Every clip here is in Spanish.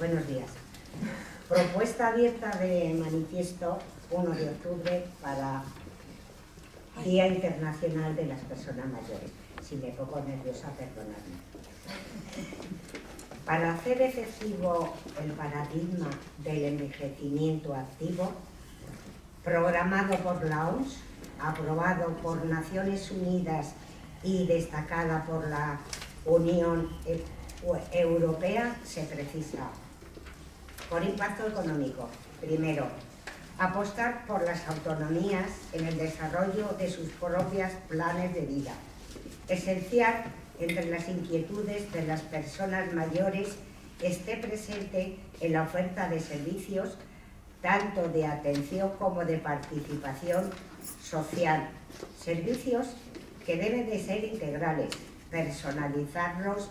Buenos días. Propuesta abierta de manifiesto 1 de octubre para Día Internacional de las Personas Mayores. Si me pongo nerviosa, perdonadme. Para hacer efectivo el paradigma del envejecimiento activo, programado por la OMS, aprobado por Naciones Unidas y destacada por la Unión Europea, se precisa por impacto económico. Primero, apostar por las autonomías en el desarrollo de sus propias planes de vida. Esencial entre las inquietudes de las personas mayores esté presente en la oferta de servicios tanto de atención como de participación social. Servicios que deben de ser integrales, personalizarlos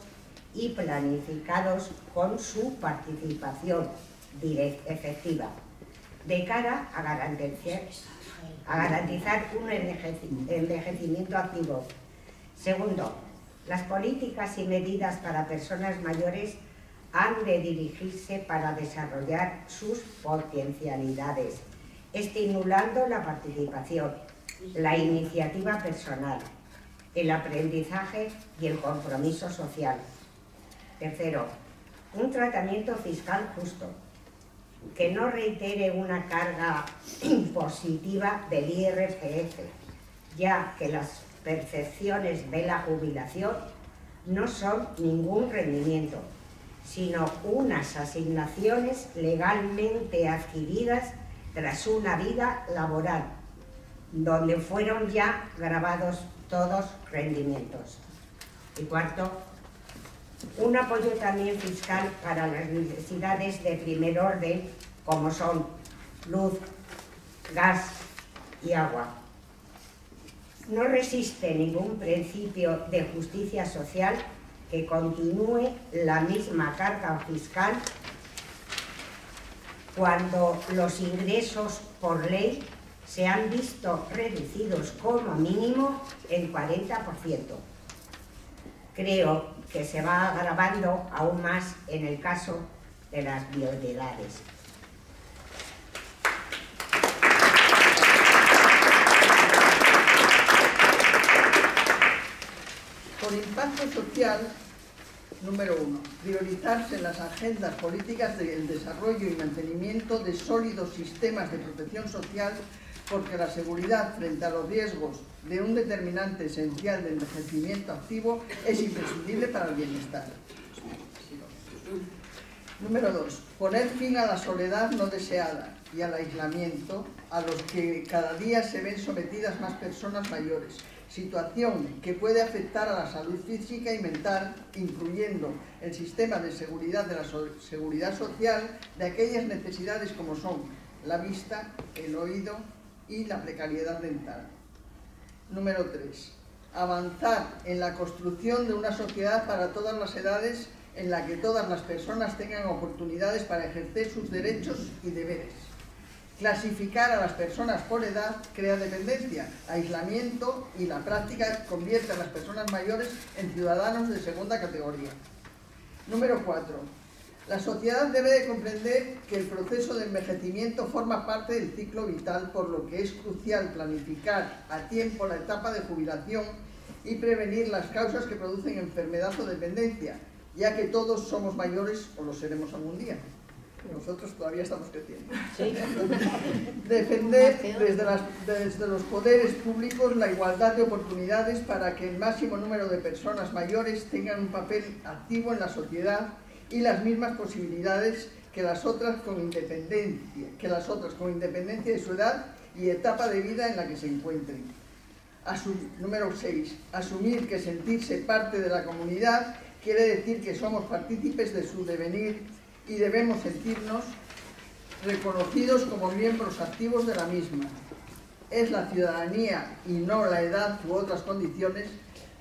y planificados con su participación efectiva, de cara a garantizar, un envejecimiento activo. Segundo, las políticas y medidas para personas mayores han de dirigirse para desarrollar sus potencialidades, estimulando la participación, la iniciativa personal, el aprendizaje y el compromiso social. Tercero, un tratamiento fiscal justo, que no reitere una carga impositiva del IRPF, ya que las percepciones de la jubilación no son ningún rendimiento, sino unas asignaciones legalmente adquiridas tras una vida laboral, donde fueron ya grabados todos rendimientos. Y cuarto, un apoyo también fiscal para las necesidades de primer orden, como son luz, gas y agua. No resiste ningún principio de justicia social que continúe la misma carga fiscal cuando los ingresos por ley se han visto reducidos como mínimo en 40%. Creo que se va agravando aún más en el caso de las bioedades. Por impacto social, número uno, priorizarse en las agendas políticas del desarrollo y mantenimiento de sólidos sistemas de protección social porque la seguridad frente a los riesgos de un determinante esencial de envejecimiento activo es imprescindible para el bienestar. Número dos, poner fin a la soledad no deseada y al aislamiento a los que cada día se ven sometidas más personas mayores, situación que puede afectar a la salud física y mental, incluyendo el sistema de seguridad de la seguridad social de aquellas necesidades como son la vista, el oído, y la precariedad dental. Número 3. Avanzar en la construcción de una sociedad para todas las edades en la que todas las personas tengan oportunidades para ejercer sus derechos y deberes. Clasificar a las personas por edad crea dependencia, aislamiento y la práctica convierte a las personas mayores en ciudadanos de segunda categoría. Número 4 la sociedad debe de comprender que el proceso de envejecimiento forma parte del ciclo vital, por lo que es crucial planificar a tiempo la etapa de jubilación y prevenir las causas que producen enfermedad o dependencia, ya que todos somos mayores o lo seremos algún día. Nosotros todavía estamos creciendo. Defender desde, desde los poderes públicos la igualdad de oportunidades para que el máximo número de personas mayores tengan un papel activo en la sociedad y las mismas posibilidades que las otras con independencia, que las otras con independencia de su edad y etapa de vida en la que se encuentren. número 6. Asumir que sentirse parte de la comunidad quiere decir que somos partícipes de su devenir y debemos sentirnos reconocidos como miembros activos de la misma. Es la ciudadanía y no la edad u otras condiciones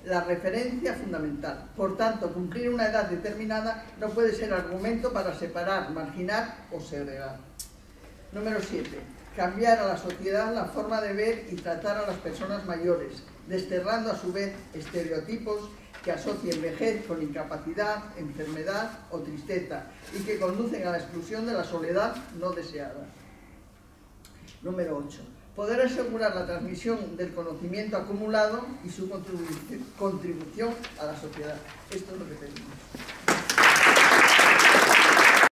la referencia fundamental. Por tanto, cumplir una edad determinada no puede ser argumento para separar, marginar o segregar. Número 7. Cambiar a la sociedad la forma de ver y tratar a las personas mayores, desterrando a su vez estereotipos que asocien vejez con incapacidad, enfermedad o tristeza y que conducen a la exclusión de la soledad no deseada. Número 8. Poder asegurar la transmisión del conocimiento acumulado y su contribución a la sociedad. Esto es lo que pedimos.